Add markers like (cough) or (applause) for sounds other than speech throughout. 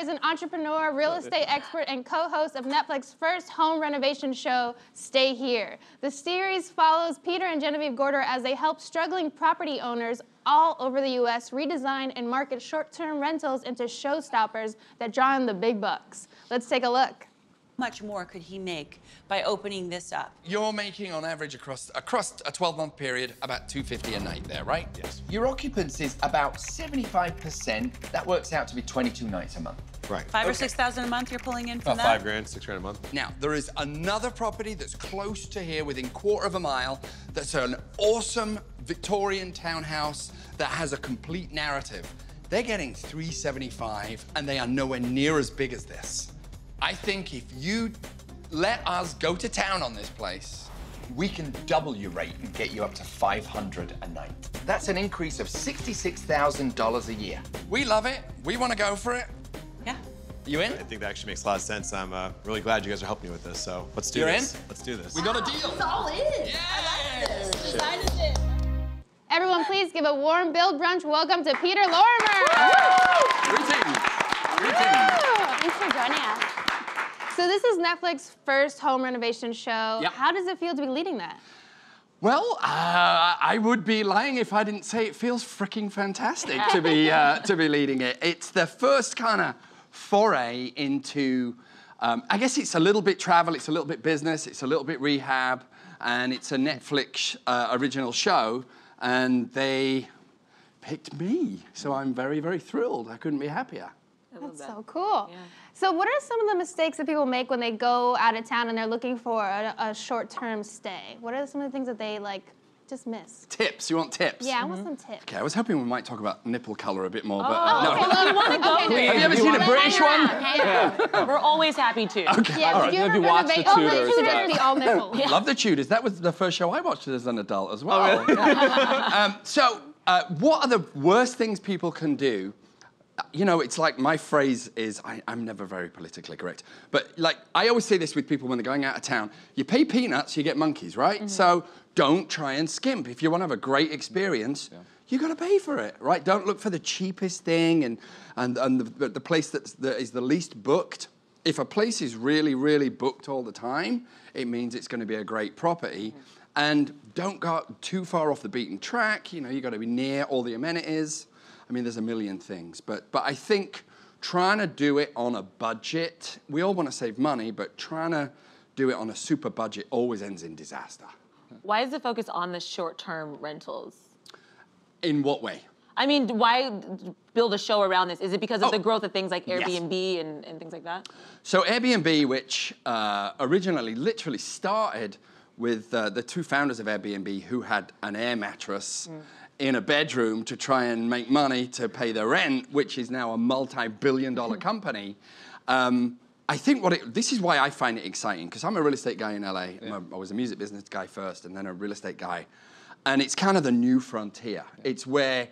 is an entrepreneur, real estate expert, and co-host of Netflix's first home renovation show, Stay Here. The series follows Peter and Genevieve Gorder as they help struggling property owners all over the U.S. redesign and market short-term rentals into showstoppers that draw in the big bucks. Let's take a look much more could he make by opening this up? You're making on average across across a 12-month period about 250 a night there, right? Yes. Your occupancy is about 75%. That works out to be 22 nights a month. Right. Five Okay. or six thousand a month you're pulling in from About that? five grand, six grand a month. Now, there is another property that's close to here, within quarter of a mile, that's an awesome Victorian townhouse that has a complete narrative. They're getting 375 and they are nowhere near as big as this. I think if you let us go to town on this place, We can double your rate and get you up to 500 a night. That's an increase of $66,000 a year. we love it. We want to go for it. Yeah. You in? I think that actually makes a lot of sense. I'm uh, really glad you guys are helping me with this. So let's do You're this. in? Let's do this. We got a deal. It's all in. Yeah. Everyone, please give a warm Build Brunch welcome to Peter Lorimer. Greetings. Greetings. Thanks for joining us. So this is Netflix's first home renovation show. Yep. How does it feel to be leading that? Well, uh, I would be lying if I didn't say it feels freaking fantastic to be uh, (laughs) to be leading it. It's the first kind of foray into. Um, I guess it's a little bit travel, it's a little bit business, it's a little bit rehab, and it's a Netflix uh, original show, and they picked me, so I'm very very thrilled. I couldn't be happier. That's so cool. So what are some of the mistakes that people make when they go out of town and they're looking for a, a short-term stay? What are some of the things that they like just miss? Tips? You want tips? Yeah, I want some tips. Okay, I was hoping we might talk about nipple color a bit more, but Oh, uh, no. okay, well, you want to go (laughs) Have you ever seen a British one? We're always happy to. (laughs) Okay, Yeah, all did right. you Have ever you watched renovate? The Oh, the Tudors? Tudors be all nipple. (laughs) Love the Tudors. That was the first show I watched as an adult as Oh, well. um, so, uh, what are the worst things people can do? You know, it's like my phrase is I, I'm never very politically correct, but like I always say this with people when they're going out of town: you pay peanuts, you get monkeys, right? Mm-hmm. So don't try and skimp. If you want to have a great experience, you got to pay for it, right? Don't look for the cheapest thing and and and the, the place that's, that is the least booked. If a place is really, really booked all the time, it means it's going to be a great property. Mm-hmm. And don't go too far off the beaten track. You know, you got to be near all the amenities. I mean, there's a million things, but but I think trying to do it on a budget. We all want to save money, but trying to do it on a super budget always ends in disaster. Why is the focus on the short-term rentals? In what way? I mean, why build a show around this? Is it because of Oh, the growth of things like yes. Airbnb and, and things like that? So Airbnb, which uh, originally literally started with uh, the two founders of Airbnb who had an air mattress in a bedroom to try and make money to pay their rent, which is now a multi-billion dollar (laughs) company. Um, I think what it, this is why I find it exciting because I'm a real estate guy in LA. I'm a- I was a music business guy first and then a real estate guy. And it's kind of the new frontier. It's where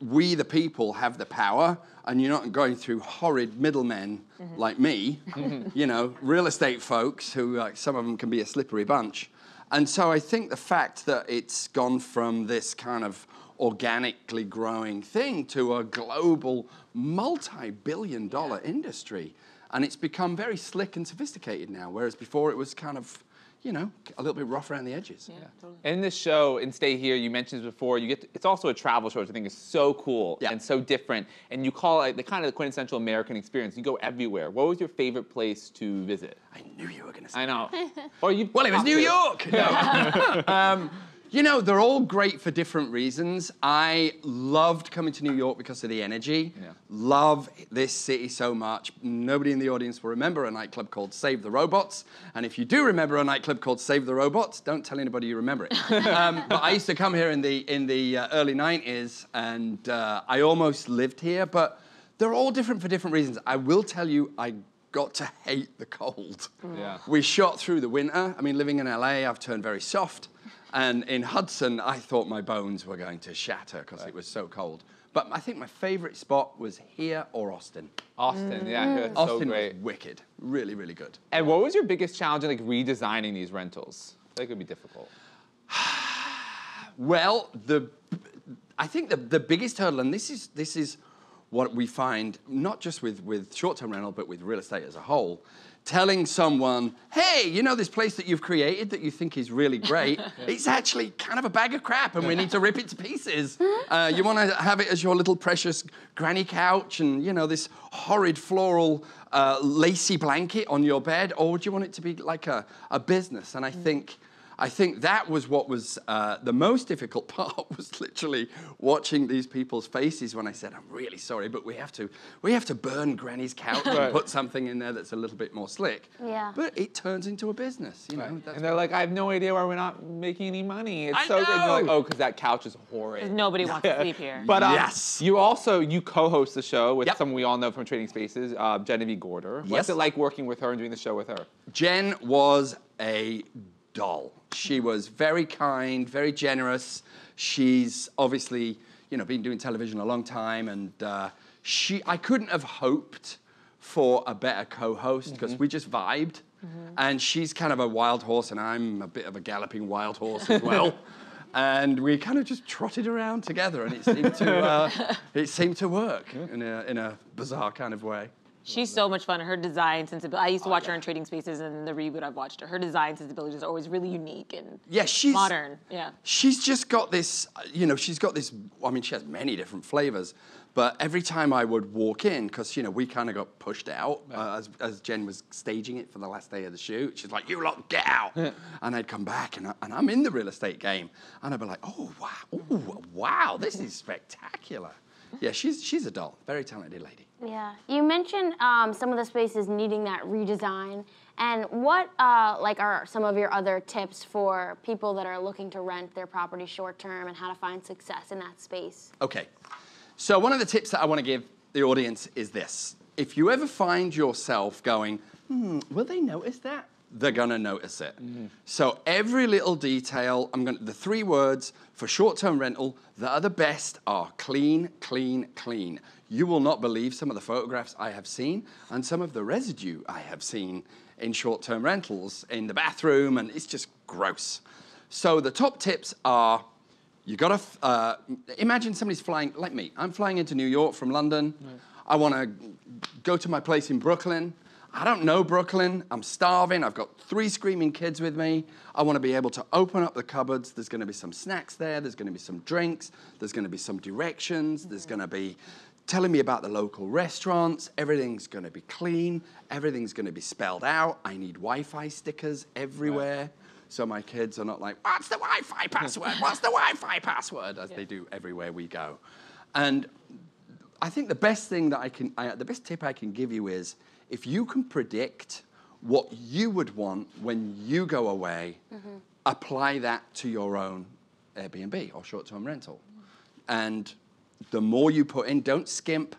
we, the people, have the power, and you're not going through horrid middlemen like me, (laughs) you know, real estate folks who, like, some of them can be a slippery bunch. And so I think the fact that it's gone from this kind of organically growing thing to a global multi billion dollar industry, and it's become very slick and sophisticated now, whereas before it was kind of, you know, a little bit rough around the edges. Yeah, totally. In this show, in Stay Here, you mentioned this before. You get to- it's also a travel show, which I think is so cool Yeah. and so different. And you call it the kind of the quintessential American experience. You go everywhere. What was your favorite place to visit? I knew you were going to say I know. or you. Well, it was popped New York. No. (laughs) (laughs) um, you know, they're all great for different reasons. I loved coming to New York because of the energy. Yeah. Love this city so much. Nobody in the audience will remember a nightclub called Save the Robots. And if you do remember a nightclub called Save the Robots, don't tell anybody you remember it. (laughs) um, but I used to come here in the in the uh, early 90s, and uh, I almost lived here. But they're all different for different reasons. I will tell you, I got to hate the cold. Yeah. We shot through the winter. I mean, living in LA, I've turned very soft. And in Hudson, I thought my bones were going to shatter because it was so cold. But I think my favorite spot was here or Austin. Austin. Yeah, I heard it's so Austin great. was wicked. Really, really good. And what was your biggest challenge in like redesigning these rentals? That could be difficult. (sighs) Well, the I think the, the biggest hurdle, and this is this is what we find, not just with, with short term rental, but with real estate as a whole, telling someone, hey, you know this place that you've created that you think is really great, (laughs) it's actually kind of a bag of crap and we need to rip it to pieces. (laughs) Uh, you want to have it as your little precious granny couch and, you know, this horrid floral uh, lacy blanket on your bed, or do you want it to be like a, a business? And I think. I think that was what was uh, the most difficult (laughs) part was literally watching these people's faces when I said, "I'm really sorry, but we have to we have to burn Granny's couch and put something in there that's a little bit more slick." Yeah. But it turns into a business, you know. That's And they're like, I have no idea why we're not making any money. It's I so good. And you're like, oh, because that couch is horrid. Nobody wants to sleep here. But um, Yes. you also you co-host the show with Yep. someone we all know from Trading Spaces, uh, Genevieve Gorder. What's Yes. it like working with her and doing the show with her? Jen was a doll. She was very kind, very generous. She's obviously, you know, been doing television a long time, and uh, she, I couldn't have hoped for a better co-host because we just vibed. And she's kind of a wild horse, and I'm a bit of a galloping wild horse as well. (laughs) and we kind of just trotted around together, and it seemed to, uh, (laughs) it seemed to work in a, in a bizarre kind of way. She's so much fun. Her design sensibility. I used to watch her in Trading Spaces, and the reboot I've watched her. Her design sensibilities are always really unique and Yeah, she's modern. Yeah. She's just got this, you know, she's got this. I mean, she has many different flavors, but every time I would walk in, because you know we kind of got pushed out uh, as, as Jen was staging it for the last day of the shoot. She's like, "You lot, get out!" and I'd come back, and, I, and I'm in the real estate game, and I'd be like, "Oh wow, oh wow, this is spectacular." Yeah, she's she's a doll, very talented lady. Yeah, you mentioned um, some of the spaces needing that redesign. And what, uh, like, are some of your other tips for people that are looking to rent their property short term and how to find success in that space? Okay. So, one of the tips that I want to give the audience is this. If you ever find yourself going, hmm, will they notice that? They're going to notice it. So, every little detail, I'm going to, the three words for short term rental that are the best are clean, clean, clean. You will not believe some of the photographs I have seen and some of the residue I have seen in short term rentals in the bathroom, and it's just gross. So, the top tips are you got to uh, imagine somebody's flying like me. I'm flying into New York from London. I want to go to my place in Brooklyn. I don't know Brooklyn. I'm starving. I've got three screaming kids with me. I want to be able to open up the cupboards. There's going to be some snacks there. There's going to be some drinks. There's going to be some directions. There's going to be telling me about the local restaurants. Everything's going to be clean. Everything's going to be spelled out. I need Wi-Fi stickers everywhere. So my kids are not like, what's the Wi-Fi password? What's the Wi-Fi password? As they do everywhere we go. And I think the best thing that I can, I, the best tip I can give you is if you can predict what you would want when you go away, mm-hmm. apply that to your own Airbnb or short-term rental. And the more you put in, don't skimp.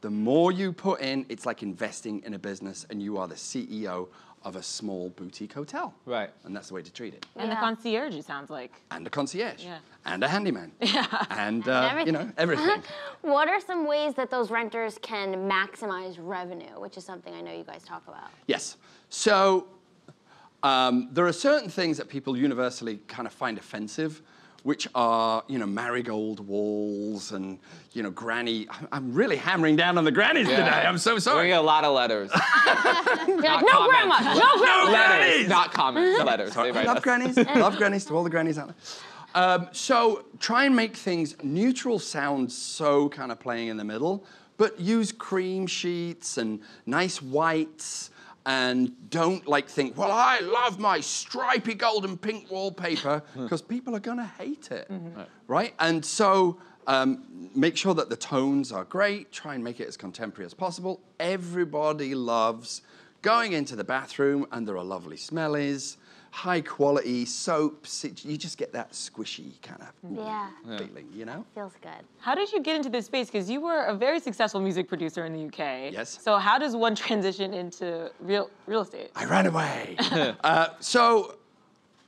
The more you put in, it's like investing in a business, and you are the CEO of a small boutique hotel. Right. And that's the way to treat it. And the concierge, it sounds like. And a concierge. Yeah. And a handyman. (laughs) Yeah. And, uh, you know, everything. (laughs) What are some ways that those renters can maximize revenue, which is something I know you guys talk about? Yes. So um, there are certain things that people universally kind of find offensive, which are, you know, marigold walls and, you know, granny. I'm- I'm really hammering down on the grannies today. I'm so sorry. We sorry. get a lot of letters. (laughs) You're like, no grandma, no grandma. letters, not comments. Letters. They write love us. grannies. love grannies to all the grannies out there. Um, so try and make things neutral sounds so kind of playing in the middle, but use cream sheets and nice whites. And don't like think, well, I love my stripy gold and pink wallpaper, (laughs) because people are gonna hate it, right? And so um, make sure that the tones are great. Try and make it as contemporary as possible. Everybody loves going into the bathroom and there are lovely smellies, high quality soaps. It, you just get that squishy kind of Yeah, feeling, you know? feels good. How did you get into this space? Because you were a very successful music producer in the UK. Yes. So how does one transition into real real estate? I ran away. (laughs) uh, so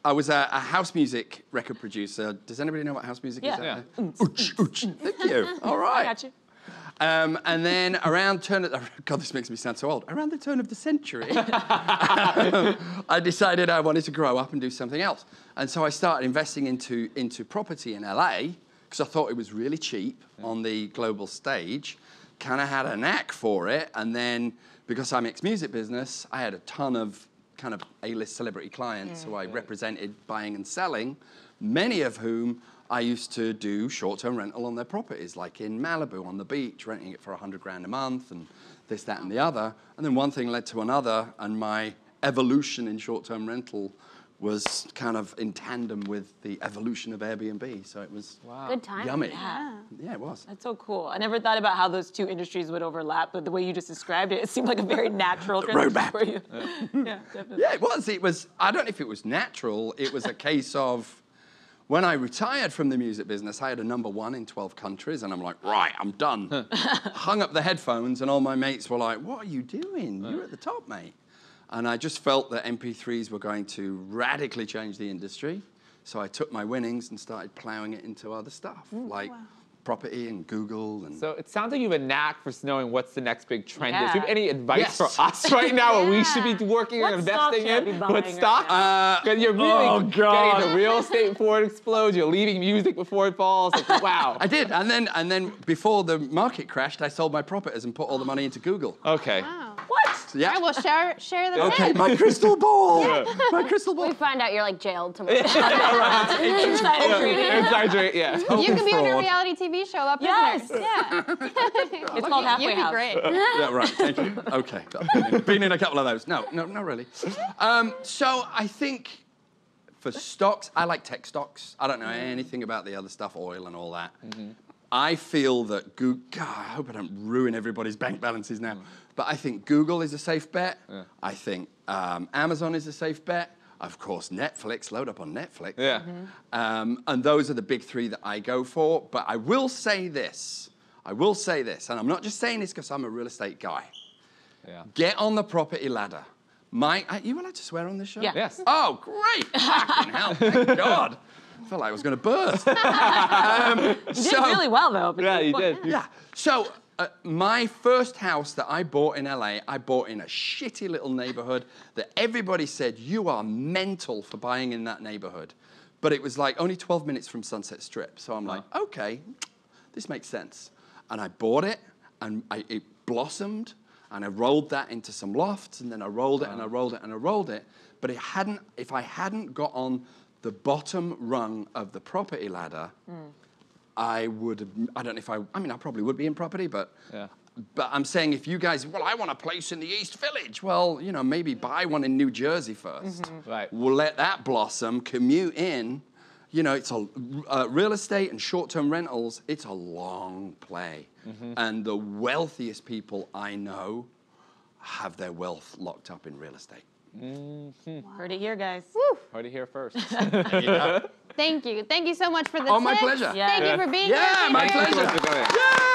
I was a, a house music record producer. Does anybody know what house music Yeah. is? Yeah. Ooch, ooch. Thank you. (laughs) All right. I got you. Um, and then around turn of, (laughs) God, this makes me sound so old. Around the turn of the century, (laughs) I decided I wanted to grow up and do something else. And so I started investing into, into property in LA because I thought it was really cheap on the global stage. kind of had a knack for it. And then because I'm ex-music business, I had a ton of kind of A-list celebrity clients who I represented buying and selling, many of whom I used to do short-term rental on their properties, like in Malibu on the beach, renting it for 100 grand a month and this, that, and the other. And then one thing led to another, and my evolution in short-term rental was kind of in tandem with the evolution of Airbnb. So it was Good time. yummy. Yeah. Yeah, it was. That's so cool. I never thought about how those two industries would overlap, but the way you just described it, it seemed like a very natural (laughs) transition roadmap. for you. (laughs) yeah, definitely. Yeah, it was. It was. I don't know if it was natural. It was a case of when I retired from the music business, I had a number one in 12 countries, and I'm like, right, I'm done. (laughs) Hung up the headphones, and all my mates were like, what are you doing? You're at the top, mate. And I just felt that MP3s were going to radically change the industry. So I took my winnings and started plowing it into other stuff, like property and Google and So it sounds like you have a knack for knowing what's the next big trend. is. Do you have any advice Yes. for us right now what we should be working What and investing should I be in? What right stocks? now? Uh, because you're really oh, God. getting the real estate (laughs) before it explodes. You're leaving music before it falls. Like, (laughs) wow. I did, and then and then before the market crashed, I sold my properties and put all the money into Google. Okay. Wow. What? Yeah. I will share share the Okay, tips. my crystal ball. (laughs) My crystal ball. We find out you're like jailed tomorrow. Insider trading. Inside drink, yeah. You could be on a reality TV show about Yes. prisoners. Yeah. (laughs) It's called Halfway You'd be House. great. (laughs) yeah, right. Thank you. Okay, been in, a couple of those. No, no, not really. Um, so I think for stocks, I like tech stocks. I don't know anything about the other stuff, oil and all that. I feel that Google. God, I hope I don't ruin everybody's bank balances now. But I think Google is a safe bet. I think um, Amazon is a safe bet. Of course, Netflix. Load up on Netflix. Yeah. Um, and those are the big three that I go for. But I will say this. I will say this, and I'm not just saying this because I'm a real estate guy. Yeah. Get on the property ladder. My, are you allowed to swear on this show? Yeah. Yes. Oh, great! Fucking hell! Thank God. (laughs) I felt like I was going to burst. (laughs) um, You did really well though. Yeah, you did. yeah. So uh, my first house that I bought in LA, I bought in a shitty little neighborhood that everybody said you are mental for buying in that neighborhood. But it was like only 12 minutes from Sunset Strip. So I'm like, okay, this makes sense. And I bought it and I, it blossomed and I rolled that into some lofts and then I rolled it and I rolled it and I rolled it. But it hadn't, if I hadn't got on the bottom rung of the property ladder, I would I don't know if I, I mean, I probably would be in property, but, Yeah. but I'm saying if you guys, well, I want a place in the East Village. Well, you know, maybe buy one in New Jersey 1st Right. We'll let that blossom, commute in. You know, it's a, uh, real estate and short-term rentals, it's a long play. And the wealthiest people I know have their wealth locked up in real estate. Mm-hmm. Heard it here, guys. Heard it here first. (laughs) Thank you. Thank you so much for the Oh, my pleasure. Yeah. Thank you for being Yeah, here. my pleasure. Yeah!